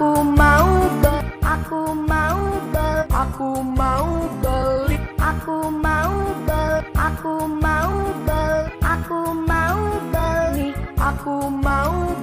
Aku mau bel, aku mau bel, aku mau beli, aku mau bel, aku mau bel, aku mau beli, aku mau